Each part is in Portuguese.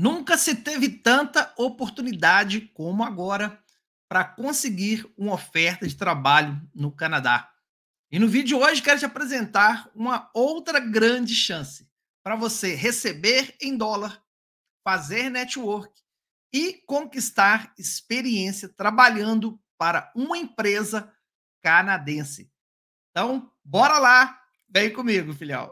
Nunca se teve tanta oportunidade como agora para conseguir uma oferta de trabalho no Canadá. E no vídeo de hoje quero te apresentar uma outra grande chance para você receber em dólar, fazer network e conquistar experiência trabalhando para uma empresa canadense. Então, bora lá, vem comigo, filhão.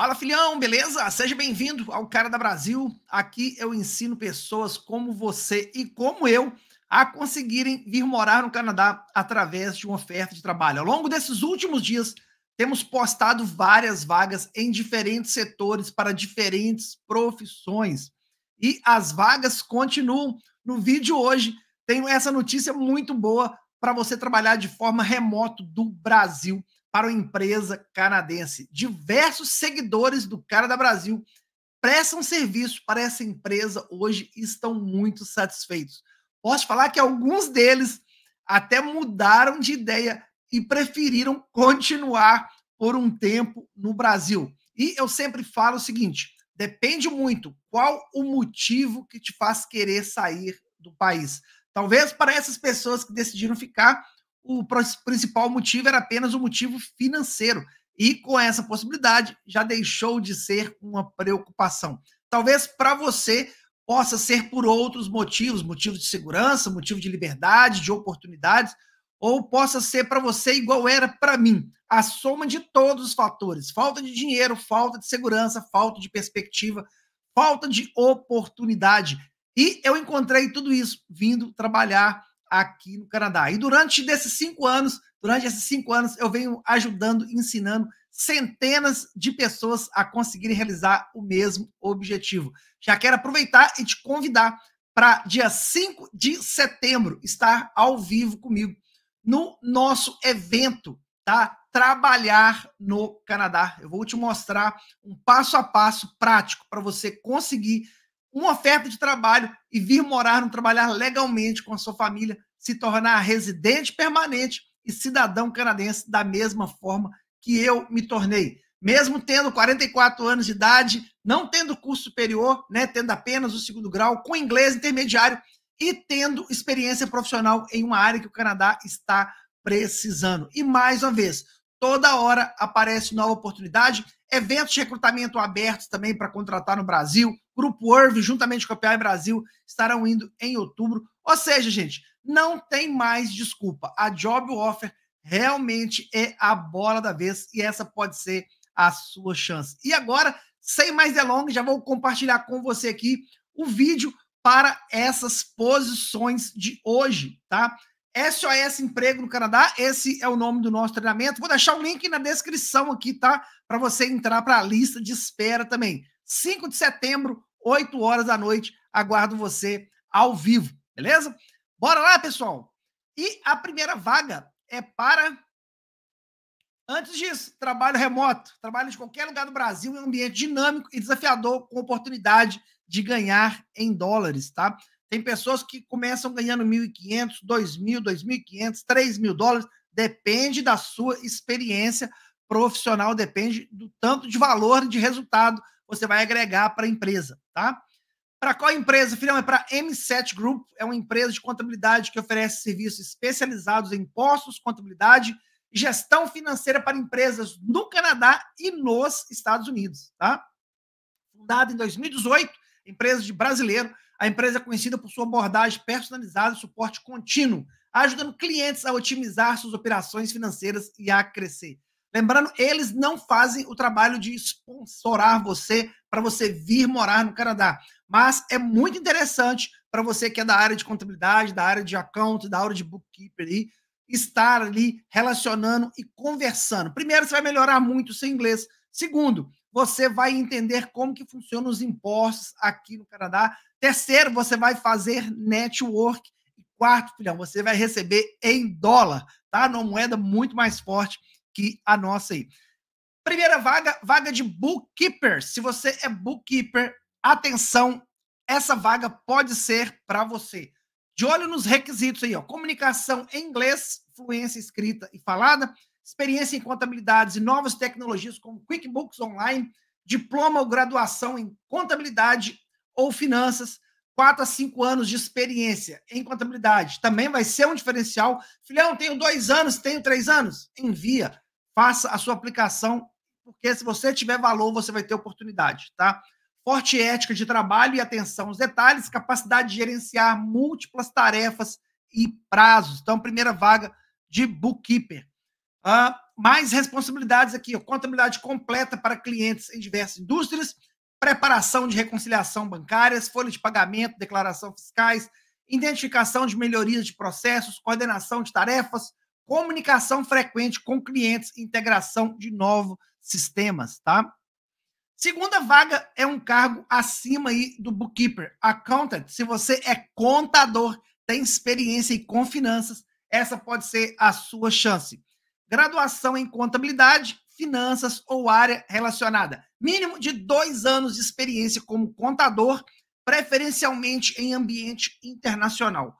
Fala filhão, beleza? Seja bem-vindo ao Cara da Brasil. Aqui eu ensino pessoas como você e como eu a conseguirem vir morar no Canadá através de uma oferta de trabalho. Ao longo desses últimos dias, temos postado várias vagas em diferentes setores para diferentes profissões. E as vagas continuam. No vídeo hoje, tenho essa notícia muito boa para você trabalhar de forma remoto do Brasil para uma empresa canadense. Diversos seguidores do Cara da Brasil prestam serviço para essa empresa hoje e estão muito satisfeitos. Posso falar que alguns deles até mudaram de ideia e preferiram continuar por um tempo no Brasil. E eu sempre falo o seguinte: depende muito qual o motivo que te faz querer sair do país. Talvez para essas pessoas que decidiram ficar, o principal motivo era apenas o um motivo financeiro. E com essa possibilidade, já deixou de ser uma preocupação. Talvez para você possa ser por outros motivos, motivos de segurança, motivo de liberdade, de oportunidades, ou possa ser para você igual era para mim, a soma de todos os fatores: falta de dinheiro, falta de segurança, falta de perspectiva, falta de oportunidade. E eu encontrei tudo isso vindo trabalhar aqui no Canadá. E durante desses cinco anos, durante esses cinco anos, eu venho ajudando, ensinando centenas de pessoas a conseguirem realizar o mesmo objetivo. Já quero aproveitar e te convidar para dia 5 de setembro estar ao vivo comigo no nosso evento, tá? Trabalhar no Canadá. Eu vou te mostrar um passo a passo prático para você conseguir uma oferta de trabalho e vir morar, não trabalhar legalmente com a sua família, se tornar residente permanente e cidadão canadense da mesma forma que eu me tornei. Mesmo tendo 44 anos de idade, não tendo curso superior, né, tendo apenas o segundo grau, com inglês intermediário e tendo experiência profissional em uma área que o Canadá está precisando. E mais uma vez, toda hora aparece nova oportunidade, eventos de recrutamento abertos também para contratar no Brasil, Grupo Irv, juntamente com a PI Brasil, estarão indo em outubro. Ou seja, gente, não tem mais desculpa. A Job Offer realmente é a bola da vez e essa pode ser a sua chance. E agora, sem mais delongas, já vou compartilhar com você aqui o vídeo para essas posições de hoje, tá? SOS Emprego no Canadá, esse é o nome do nosso treinamento. Vou deixar o link na descrição aqui, tá? Para você entrar para a lista de espera também. 5 de setembro, 8 horas da noite, aguardo você ao vivo, beleza? Bora lá, pessoal! E a primeira vaga é para. Antes disso, trabalho remoto, trabalho de qualquer lugar do Brasil em um ambiente dinâmico e desafiador, com oportunidade de ganhar em dólares, tá? Tem pessoas que começam ganhando 1.500, 2.000, 2.500, 3.000 dólares, depende da sua experiência profissional, depende do tanto de valor de resultado você vai agregar para a empresa, tá? Para qual empresa, filhão? É para M7 Group, é uma empresa de contabilidade que oferece serviços especializados em impostos, contabilidade e gestão financeira para empresas no Canadá e nos Estados Unidos, tá? Fundada em 2018, empresa de brasileiro, a empresa é conhecida por sua abordagem personalizada e suporte contínuo, ajudando clientes a otimizar suas operações financeiras e a crescer. Lembrando, eles não fazem o trabalho de sponsorar você para você vir morar no Canadá. Mas é muito interessante para você que é da área de contabilidade, da área de account, da área de bookkeeper ali, estar ali relacionando e conversando. Primeiro, você vai melhorar muito o seu inglês. Segundo, você vai entender como que funcionam os impostos aqui no Canadá. Terceiro, você vai fazer network. E quarto, filhão, você vai receber em dólar, tá? Numa moeda muito mais forte que a nossa aí. Primeira vaga, vaga de bookkeeper. Se você é bookkeeper, atenção, essa vaga pode ser para você. De olho nos requisitos aí, ó. Comunicação em inglês, fluência escrita e falada, experiência em contabilidades e novas tecnologias como QuickBooks Online, diploma ou graduação em contabilidade ou finanças, quatro a cinco anos de experiência em contabilidade. Também vai ser um diferencial. Filhão, tenho dois anos, tenho três anos. Envia, faça a sua aplicação, porque se você tiver valor, você vai ter oportunidade, tá? Forte ética de trabalho e atenção aos detalhes, capacidade de gerenciar múltiplas tarefas e prazos. Então, primeira vaga de bookkeeper. Uh, mais responsabilidades aqui, contabilidade completa para clientes em diversas indústrias, preparação de reconciliação bancárias, folha de pagamento, declaração fiscais, identificação de melhorias de processos, coordenação de tarefas, comunicação frequente com clientes, integração de novos sistemas, tá? Segunda vaga é um cargo acima aí do bookkeeper, accountant. Se você é contador, tem experiência com finanças, essa pode ser a sua chance. Graduação em contabilidade, finanças ou área relacionada. Mínimo de dois anos de experiência como contador, preferencialmente em ambiente internacional.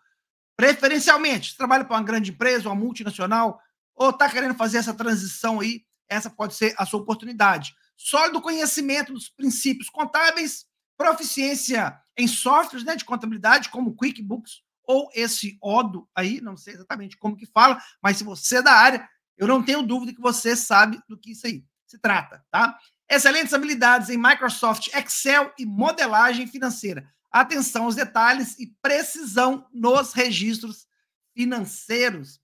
Preferencialmente, trabalha para uma grande empresa, uma multinacional, ou está querendo fazer essa transição aí, essa pode ser a sua oportunidade. Sólido conhecimento dos princípios contábeis, proficiência em softwares né, de contabilidade, como QuickBooks ou esse Odo aí, não sei exatamente como que fala, mas se você é da área, eu não tenho dúvida que você sabe do que isso aí se trata, tá? Excelentes habilidades em Microsoft Excel e modelagem financeira. Atenção aos detalhes e precisão nos registros financeiros.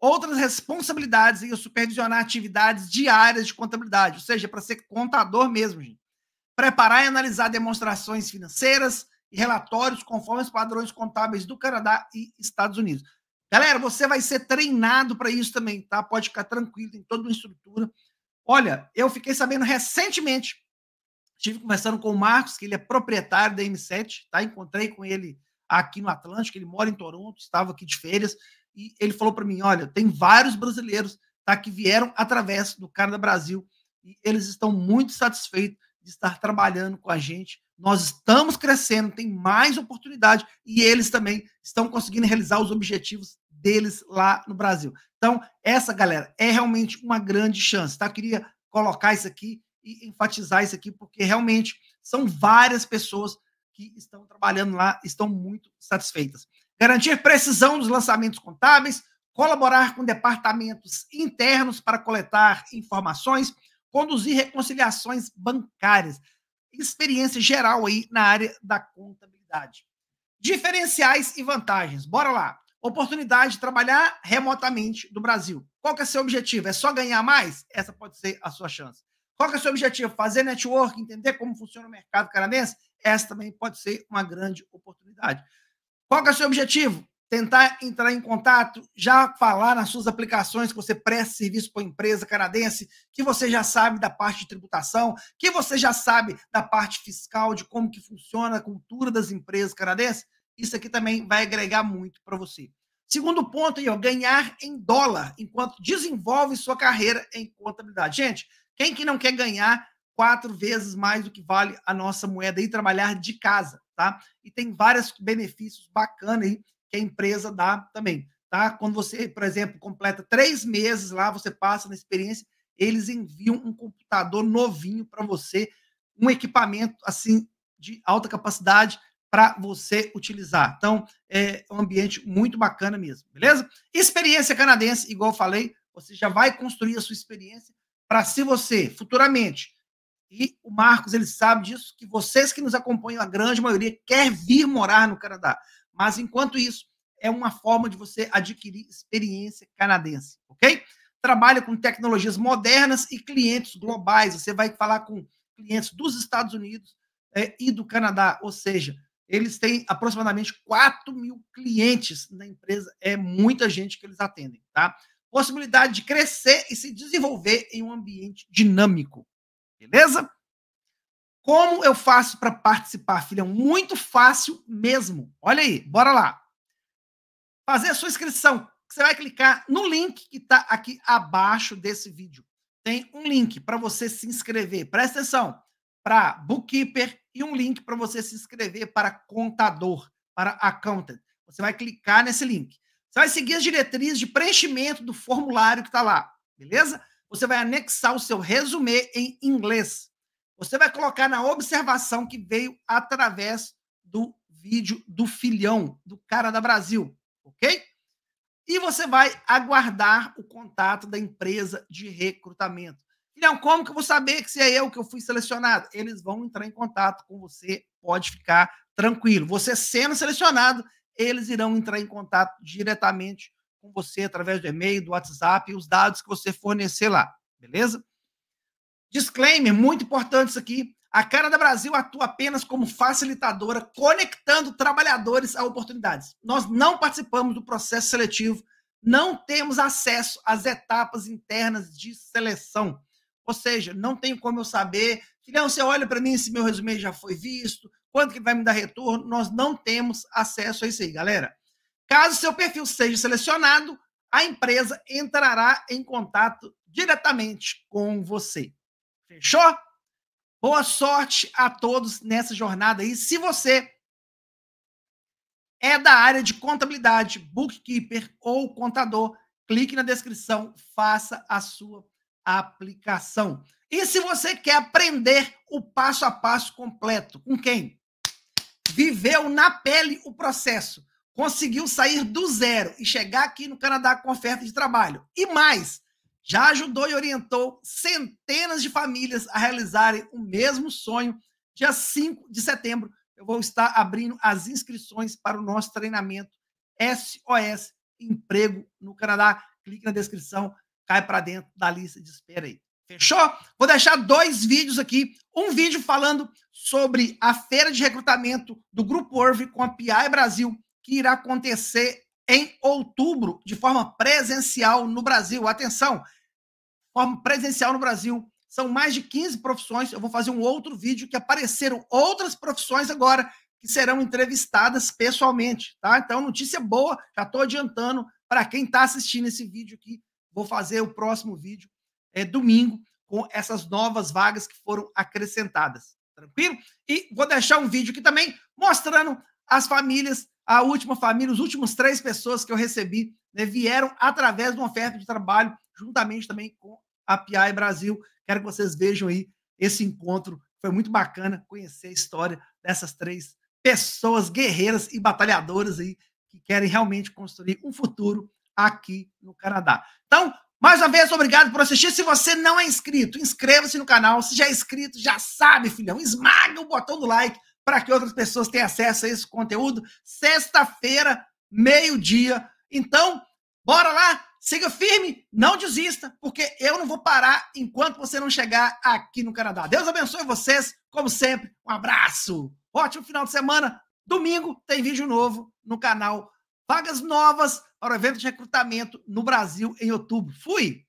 Outras responsabilidades em supervisionar atividades diárias de contabilidade, ou seja, para ser contador mesmo, gente. Preparar e analisar demonstrações financeiras e relatórios conforme os padrões contábeis do Canadá e Estados Unidos. Galera, você vai ser treinado para isso também, tá? Pode ficar tranquilo, tem toda uma estrutura. Olha, eu fiquei sabendo recentemente, estive conversando com o Marcos, que ele é proprietário da M7, tá? Encontrei com ele aqui no Atlântico, ele mora em Toronto, estava aqui de férias, e ele falou para mim: olha, tem vários brasileiros tá, que vieram através do Canadá Brasil e eles estão muito satisfeitos de estar trabalhando com a gente. Nós estamos crescendo, tem mais oportunidade e eles também estão conseguindo realizar os objetivos deles lá no Brasil. Então, essa galera é realmente uma grande chance, tá? Eu queria colocar isso aqui e enfatizar isso aqui, porque realmente são várias pessoas que estão trabalhando lá, estão muito satisfeitas. Garantir precisão dos lançamentos contábeis, colaborar com departamentos internos para coletar informações, conduzir reconciliações bancárias. Experiência geral aí na área da contabilidade. Diferenciais e vantagens. Bora lá. Oportunidade de trabalhar remotamente do Brasil. Qual que é seu objetivo? É só ganhar mais? Essa pode ser a sua chance. Qual que é seu objetivo? Fazer network, entender como funciona o mercado canadense? Essa também pode ser uma grande oportunidade. Qual que é seu objetivo? Tentar entrar em contato, já falar nas suas aplicações que você presta serviço para a empresa canadense, que você já sabe da parte de tributação, que você já sabe da parte fiscal, de como que funciona a cultura das empresas canadenses. Isso aqui também vai agregar muito para você. Segundo ponto ó, ganhar em dólar enquanto desenvolve sua carreira em contabilidade. Gente, quem que não quer ganhar quatro vezes mais do que vale a nossa moeda e trabalhar de casa, tá? E tem vários benefícios bacanas aí que a empresa dá também, tá? Quando você, por exemplo, completa três meses lá, você passa na experiência, eles enviam um computador novinho para você, um equipamento assim de alta capacidade para você utilizar. Então, é um ambiente muito bacana mesmo, beleza? Experiência canadense, igual eu falei, você já vai construir a sua experiência para se você futuramente e o Marcos, ele sabe disso, que vocês que nos acompanham, a grande maioria, quer vir morar no Canadá. Mas, enquanto isso, é uma forma de você adquirir experiência canadense, ok? Trabalha com tecnologias modernas e clientes globais. Você vai falar com clientes dos Estados Unidos é, e do Canadá, ou seja, eles têm aproximadamente 4 mil clientes na empresa, é muita gente que eles atendem, tá? Possibilidade de crescer e se desenvolver em um ambiente dinâmico. Beleza? Como eu faço para participar, filhão? Muito fácil mesmo. Olha aí, bora lá. Fazer a sua inscrição. Você vai clicar no link que está aqui abaixo desse vídeo. Tem um link para você se inscrever. Presta atenção. Para bookkeeper e um link para você se inscrever para contador, para accountant. Você vai clicar nesse link. Você vai seguir as diretrizes de preenchimento do formulário que está lá, beleza? Você vai anexar o seu resumê em inglês. Você vai colocar na observação que veio através do vídeo do filhão, do cara da Brasil, ok? E você vai aguardar o contato da empresa de recrutamento. Filhão, como que eu vou saber que se é eu que eu fui selecionado? Eles vão entrar em contato com você, pode ficar tranquilo. Você sendo selecionado, eles irão entrar em contato diretamente com você através do e-mail, do WhatsApp e os dados que você fornecer lá, beleza? Disclaimer, muito importante isso aqui. A Cara da Brasil atua apenas como facilitadora, conectando trabalhadores a oportunidades. Nós não participamos do processo seletivo, não temos acesso às etapas internas de seleção. Ou seja, não tem como eu saber. Filhão, você olha para mim se meu resumo já foi visto, quanto que vai me dar retorno. Nós não temos acesso a isso aí, galera. Caso seu perfil seja selecionado, a empresa entrará em contato diretamente com você. Fechou? Boa sorte a todos nessa jornada aí. Se você é da área de contabilidade, bookkeeper ou contador, clique na descrição, faça a sua aplicação. E se você quer aprender o passo a passo completo, com quem? Viveu na pele o processo, conseguiu sair do zero e chegar aqui no Canadá com oferta de trabalho. E mais, já ajudou e orientou centenas de famílias a realizarem o mesmo sonho. Dia 5 de setembro, eu vou estar abrindo as inscrições para o nosso treinamento SOS Emprego no Canadá. Clique na descrição, cai para dentro da lista de espera aí. Fechou? Vou deixar dois vídeos aqui. Um vídeo falando sobre a feira de recrutamento do Grupo Orve com a PI Brasil, que irá acontecer em outubro, de forma presencial no Brasil. Atenção, forma presencial no Brasil. São mais de 15 profissões. Eu vou fazer um outro vídeo que apareceram outras profissões agora que serão entrevistadas pessoalmente, tá? Então, notícia boa, já estou adiantando para quem está assistindo esse vídeo aqui. Vou fazer o próximo vídeo é, domingo com essas novas vagas que foram acrescentadas. Tranquilo? E vou deixar um vídeo aqui também mostrando as famílias, a última família, os últimos três pessoas que eu recebi né, vieram através de uma oferta de trabalho juntamente também com a PI Brasil. Quero que vocês vejam aí esse encontro. Foi muito bacana conhecer a história dessas três pessoas guerreiras e batalhadoras aí que querem realmente construir um futuro aqui no Canadá. Então, mais uma vez, obrigado por assistir. Se você não é inscrito, inscreva-se no canal. Se já é inscrito, já sabe, filhão, esmaga o botão do like para que outras pessoas tenham acesso a esse conteúdo. Sexta-feira, meio-dia. Então, bora lá Siga firme, não desista, porque eu não vou parar enquanto você não chegar aqui no Canadá. Deus abençoe vocês, como sempre. Um abraço. Ótimo final de semana. Domingo tem vídeo novo no canal. Vagas novas para o evento de recrutamento no Brasil em outubro. Fui!